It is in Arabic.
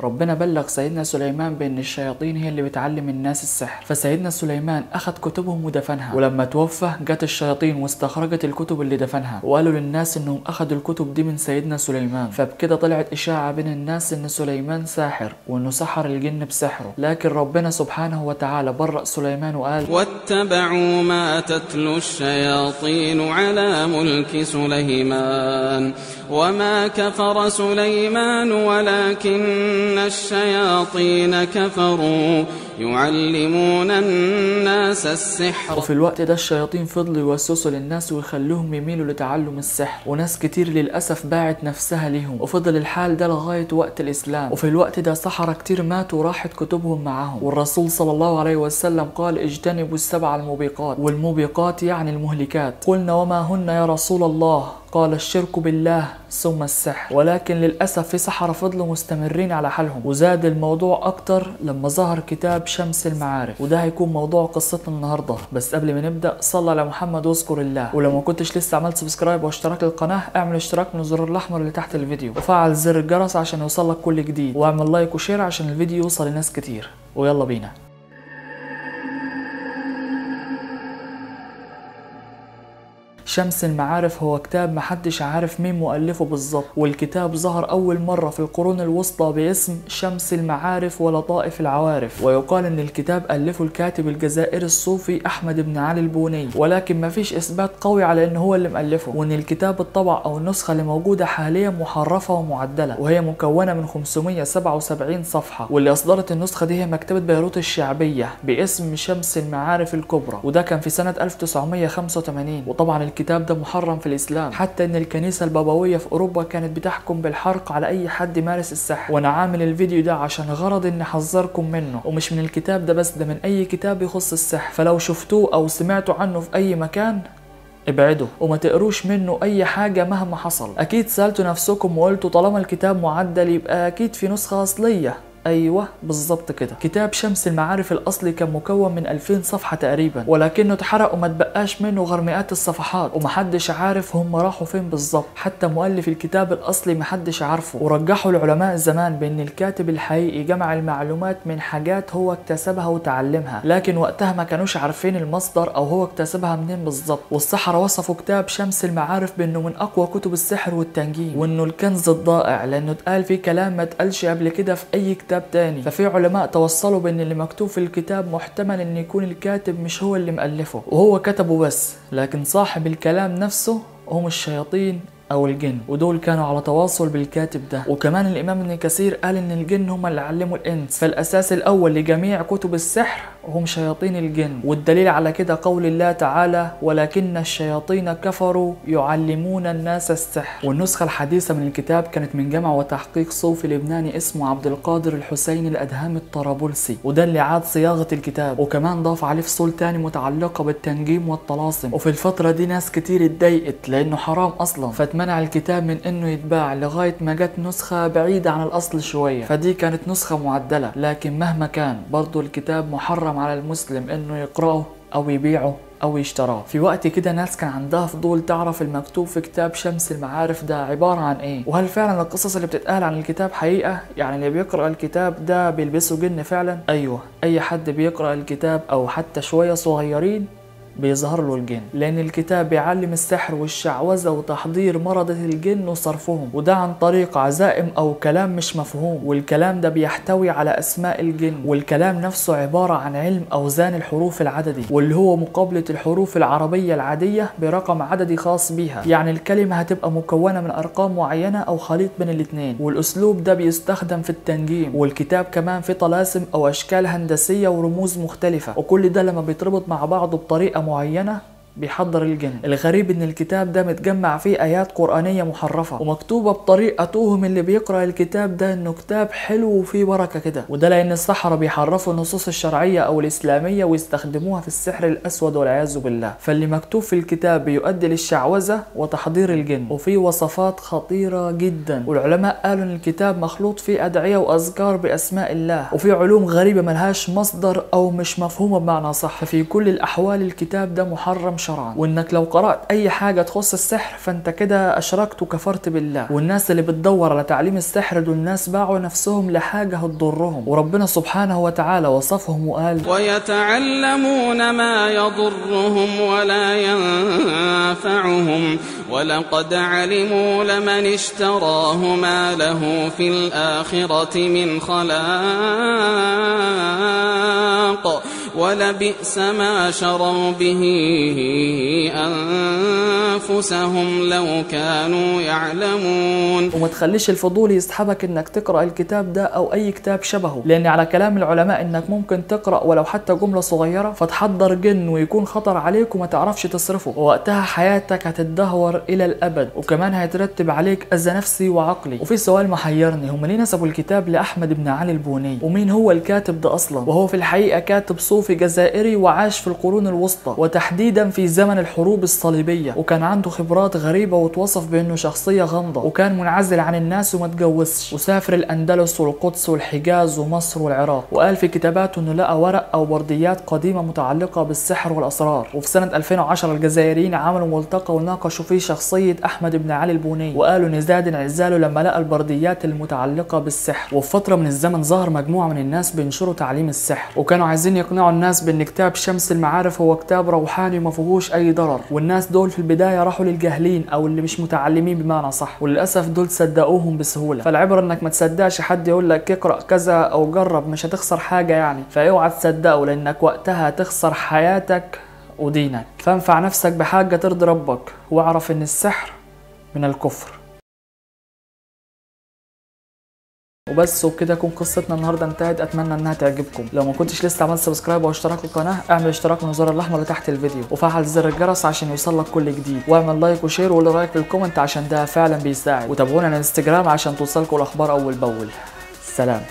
ربنا بلغ سيدنا سليمان بأن الشياطين هي اللي بتعلم الناس السحر. فسيدنا سليمان أخذ كتبهم ودفنها. ولما توفى جت الشياطين واستخرجت الكتب اللي دفنها. وقالوا للناس إنهم أخذوا الكتب دي من سيدنا سليمان. فبكده طلعت إشاعة بين الناس إن سليمان ساحر وإنه سحر الجن بسحره. لكن ربنا سبحانه وتعالى برأ سليمان وقال واتبعوا ما تتلو الشياطين على ملك سليمان. وما كفر سليمان ولكن الشياطين كفروا يعلمون الناس السحر. وفي الوقت ده الشياطين فضلوا يوسوسوا للناس ويخلوهم يميلوا لتعلم السحر وناس كتير للأسف باعت نفسها ليهم وفضل الحال ده لغاية وقت الإسلام. وفي الوقت ده سحرة كتير ماتوا وراحت كتبهم معاهم والرسول صلى الله عليه وسلم قال اجتنبوا السبع الموبقات. والموبقات يعني المهلكات. قلنا وما هن يا رسول الله؟ قال الشرك بالله ثم السحر. ولكن للأسف في سحرة فضلوا مستمرين على حالهم. وزاد الموضوع أكتر لما ظهر كتاب شمس المعارف. وده هيكون موضوع قصتنا النهاردة. بس قبل ما نبدأ صلى على محمد واذكر الله. ولو ما كنتش لسه عملت subscribe واشتراك للقناة اعمل اشتراك من الزر الأحمر اللي تحت الفيديو. وفعل زر الجرس عشان يوصلك كل جديد. واعمل like و share عشان الفيديو يوصل لناس كتير. ويلا بينا. شمس المعارف هو كتاب محدش عارف مين مؤلفه بالظبط. والكتاب ظهر أول مرة في القرون الوسطى باسم شمس المعارف ولطائف العوارف. ويقال إن الكتاب ألفه الكاتب الجزائري الصوفي أحمد بن علي البوني. ولكن مفيش إثبات قوي على إن هو اللي مؤلفه. وإن الكتاب الطبع أو النسخة اللي موجودة حاليا محرفة ومعدلة. وهي مكونة من 577 صفحة. واللي أصدرت النسخة دي هي مكتبة بيروت الشعبية باسم شمس المعارف الكبرى. وده كان في سنة 1985 وطبعا الكتاب ده محرم في الإسلام. حتى إن الكنيسة البابوية في أوروبا كانت بتحكم بالحرق على أي حد يمارس السحر. وأنا عامل الفيديو ده عشان غرض إني أحذركم منه. ومش من الكتاب ده بس ده من أي كتاب يخص السحر. فلو شفتوه أو سمعتوا عنه في أي مكان ابعدوا وما تقروش منه أي حاجة مهما حصل. أكيد سألتوا نفسكم وقلتوا طالما الكتاب معدل يبقى أكيد في نسخة أصلية. أيوه بالظبط كده. كتاب شمس المعارف الأصلي كان مكون من 2000 صفحة تقريبا ولكنه اتحرق وما تبقاش منه غير مئات الصفحات ومحدش عارف هم راحوا فين بالظبط حتى مؤلف الكتاب الأصلي محدش عارفه. ورجحوا العلماء زمان بأن الكاتب الحقيقي جمع المعلومات من حاجات هو اكتسبها وتعلمها لكن وقتها ما كانوش عارفين المصدر أو هو اكتسبها منين بالظبط والسحرة وصفوا كتاب شمس المعارف بأنه من أقوى كتب السحر والتنجيم وأنه الكنز الضائع لأنه اتقال فيه كلام ما اتقالش قبل كده في أي كتاب كتاب تاني. ففي علماء توصلوا بأن اللي مكتوب في الكتاب محتمل أن يكون الكاتب مش هو اللي مؤلفه وهو كتبه بس لكن صاحب الكلام نفسه هم الشياطين أو الجن ودول كانوا على تواصل بالكاتب ده. وكمان الإمام ابن كثير قال إن الجن هم اللي علموا الإنس. فالأساس الأول لجميع كتب السحر هم شياطين الجن. والدليل على كده قول الله تعالى ولكن الشياطين كفروا يعلمون الناس السحر. والنسخة الحديثة من الكتاب كانت من جمع وتحقيق صوفي لبناني اسمه عبد القادر الحسيني الأدهام الطرابلسي وده اللي عاد صياغة الكتاب. وكمان ضاف عليه فصول تاني متعلقة بالتنجيم والطلاسم. وفي الفترة دي ناس كتير اتضايقت لأنه حرام أصلا. فاتمنع الكتاب من إنه يتباع لغاية ما جت نسخة بعيدة عن الأصل شوية. فدي كانت نسخة معدلة لكن مهما كان برضو الكتاب محرم على المسلم إنه يقرأه أو يبيعه أو يشتراه. في وقت كده ناس كان عندها فضول تعرف المكتوب في كتاب شمس المعارف ده عبارة عن إيه؟ وهل فعلا القصص اللي بتتقال عن الكتاب حقيقة؟ يعني اللي بيقرأ الكتاب ده بيلبسوا جن فعلا؟ أيوه. أي حد بيقرأ الكتاب أو حتى شوية صغيرين بيظهر له الجن. لأن الكتاب بيعلم السحر والشعوذة وتحضير مرضة الجن وصرفهم وده عن طريق عزائم أو كلام مش مفهوم. والكلام ده بيحتوي على أسماء الجن والكلام نفسه عبارة عن علم أوزان الحروف العددي واللي هو مقابلة الحروف العربية العادية برقم عددي خاص بيها. يعني الكلمة هتبقى مكونة من أرقام معينة أو خليط بين الاتنين. والأسلوب ده بيستخدم في التنجيم والكتاب كمان في طلاسم أو أشكال هندسية ورموز مختلفة. وكل ده لما بيتربط مع بعضه بطريقة معينة بيحضر الجن الغريب إن الكتاب ده متجمع فيه آيات قرآنية محرفة ومكتوبة بطريقة توهم اللي بيقرأ الكتاب ده إنه كتاب حلو وفيه بركة كده. وده لأن السحرة بيحرفوا النصوص الشرعية أو الإسلامية ويستخدموها في السحر الأسود والعياذ بالله. فاللي مكتوب في الكتاب بيؤدي للشعوذة وتحضير الجن. وفيه وصفات خطيرة جدا. والعلماء قالوا إن الكتاب مخلوط فيه أدعية وأذكار بأسماء الله. وفيه علوم غريبة ملهاش مصدر أو مش مفهومة بمعنى صح. ففي كل الأحوال الكتاب ده محرم شرعا وإنك لو قرأت أي حاجة تخص السحر فأنت كده أشركت وكفرت بالله. والناس اللي بتدور على تعليم السحر دول ناس باعوا نفسهم لحاجة هتضرهم. وربنا سبحانه وتعالى وصفهم وقال ويتعلمون ما يضرهم ولا ينفعهم. ولقد علموا لمن اشتراه ما له في الآخرة من خلاق. ولبئس ما شروا به أنفسهم لو كانوا يعلمون. وما تخليش الفضول يسحبك إنك تقرأ الكتاب ده أو أي كتاب شبهه لأن على كلام العلماء إنك ممكن تقرأ ولو حتى جملة صغيرة فتحضر جن ويكون خطر عليك وما تعرفش تصرفه. ووقتها حياتك هتتدهور إلى الأبد وكمان هيترتب عليك أذى نفسي وعقلي. وفي سؤال محيرني هم ليه نسبوا الكتاب لأحمد بن علي البوني؟ ومين هو الكاتب ده أصلا؟ وهو في الحقيقة كاتب صوفي جزائري وعاش في القرون الوسطى وتحديدا في زمن الحروب الصليبية وكان عنده خبرات غريبة وتوصف بأنه شخصية غامضة وكان منعزل عن الناس وما تجوزش. وسافر الأندلس والقدس والحجاز ومصر والعراق وقال في كتاباته إنه لقى ورق أو برديات قديمة متعلقة بالسحر والأسرار. وفي سنة 2010 الجزائريين عملوا ملتقى وناقشوا فيه شخصية أحمد بن علي البوني وقالوا ان زاد انعزاله لما لقى البرديات المتعلقة بالسحر. وفي فترة من الزمن ظهر مجموعة من الناس بينشروا تعليم السحر وكانوا عايزين يقنعوا الناس بان كتاب شمس المعارف هو كتاب روحاني وما فيهوش أي ضرر. والناس دول في البداية راحوا للجاهلين أو اللي مش متعلمين بمعنى صح وللأسف دول صدقوهم بسهولة. فالعبرة إنك ما تصدقش حد يقول لك اقرأ كذا أو جرب مش هتخسر حاجة يعني. فاوعى تصدقه لأنك وقتها هتخسر حياتك ودينك. فانفع نفسك بحاجة ترضي ربك واعرف إن السحر من الكفر. وبس وبكده تكون قصتنا النهارده انتهت. أتمنى إنها تعجبكم. لو ما كنتش لسه عملت subscribe أو اشتراك في القناة اعمل اشتراك من الزر الاحمر اللي تحت الفيديو. وفعل زر الجرس عشان يوصلك كل جديد. واعمل like و share وقول رأيك في ال comment عشان ده فعلا بيساعد. وتابعونا على الانستجرام عشان توصلكوا الأخبار أول بأول. سلام.